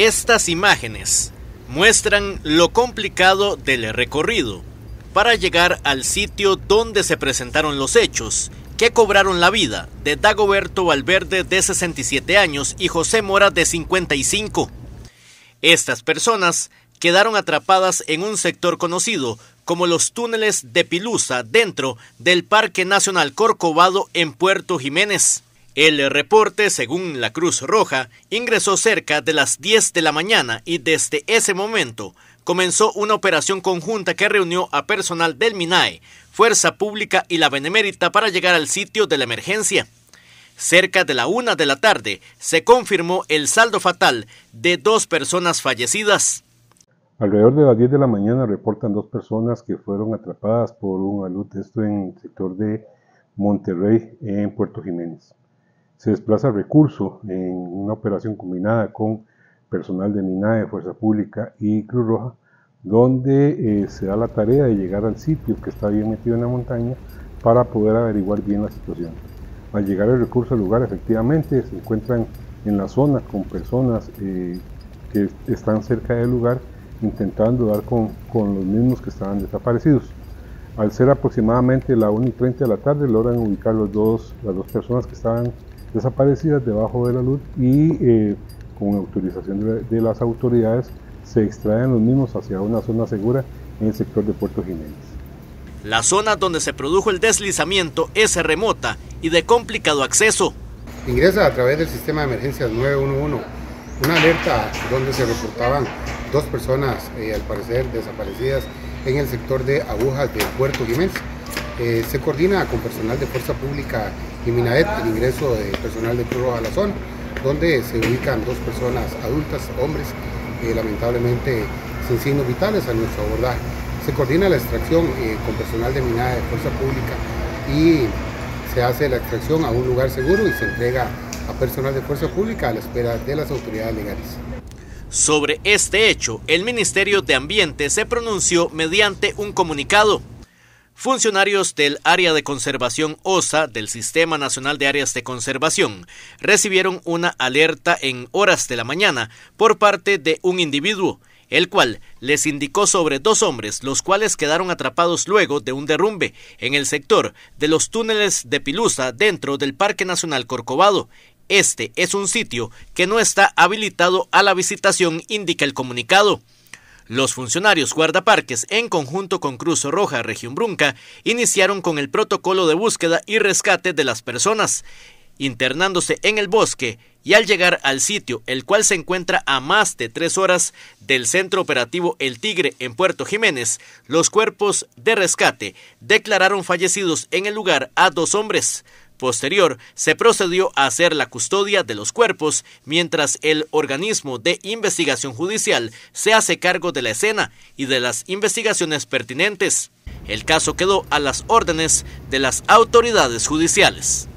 Estas imágenes muestran lo complicado del recorrido para llegar al sitio donde se presentaron los hechos que cobraron la vida de Dagoberto Valverde de 67 años y José Mora de 55. Estas personas quedaron atrapadas en un sector conocido como los túneles de Pilusa dentro del Parque Nacional Corcovado en Puerto Jiménez. El reporte, según la Cruz Roja, ingresó cerca de las 10 de la mañana y desde ese momento comenzó una operación conjunta que reunió a personal del MINAE, Fuerza Pública y la Benemérita para llegar al sitio de la emergencia. Cerca de la una de la tarde se confirmó el saldo fatal de dos personas fallecidas. Alrededor de las 10 de la mañana reportan dos personas que fueron atrapadas por un alud, esto en el sector de Monterrey, en Puerto Jiménez se desplaza recurso en una operación combinada con personal de MINAE, Fuerza Pública y Cruz Roja, donde eh, se da la tarea de llegar al sitio que está bien metido en la montaña para poder averiguar bien la situación. Al llegar el recurso al lugar, efectivamente se encuentran en la zona con personas eh, que están cerca del lugar intentando dar con, con, los mismos que estaban desaparecidos. Al ser aproximadamente la 1 y 30 de la tarde, logran ubicar los dos, las dos personas que estaban desaparecidas debajo de la luz y eh, con autorización de, las autoridades se extraen los mismos hacia una zona segura en el sector de Puerto Jiménez. La zona donde se produjo el deslizamiento es remota y de complicado acceso. Ingresa a través del sistema de emergencias 911 una alerta donde se reportaban dos personas, eh, al parecer desaparecidas, en el sector de Agujas de Puerto Jiménez. Eh, se coordina con personal de Fuerza Pública y Minaet el ingreso de personal de Cruz a la zona, donde se ubican dos personas adultas, hombres, eh, lamentablemente sin signos vitales a nuestro abordaje. Se coordina la extracción eh, con personal de Minaet de Fuerza Pública y se hace la extracción a un lugar seguro y se entrega a personal de Fuerza Pública a la espera de las autoridades legales. Sobre este hecho, el Ministerio de Ambiente se pronunció mediante un comunicado. Funcionarios del Área de Conservación OSA del Sistema Nacional de Áreas de Conservación recibieron una alerta en horas de la mañana por parte de un individuo, el cual les indicó sobre dos hombres, los cuales quedaron atrapados luego de un derrumbe en el sector de los túneles de Pilusa dentro del Parque Nacional Corcovado. Este es un sitio que no está habilitado a la visitación, indica el comunicado. Los funcionarios guardaparques, en conjunto con Cruz Roja Región Brunca, iniciaron con el protocolo de búsqueda y rescate de las personas, internándose en el bosque y al llegar al sitio, el cual se encuentra a más de tres horas del centro operativo El Tigre en Puerto Jiménez, los cuerpos de rescate declararon fallecidos en el lugar a dos hombres. Posterior, se procedió a hacer la custodia de los cuerpos, mientras el organismo de investigación judicial se hace cargo de la escena y de las investigaciones pertinentes. El caso quedó a las órdenes de las autoridades judiciales.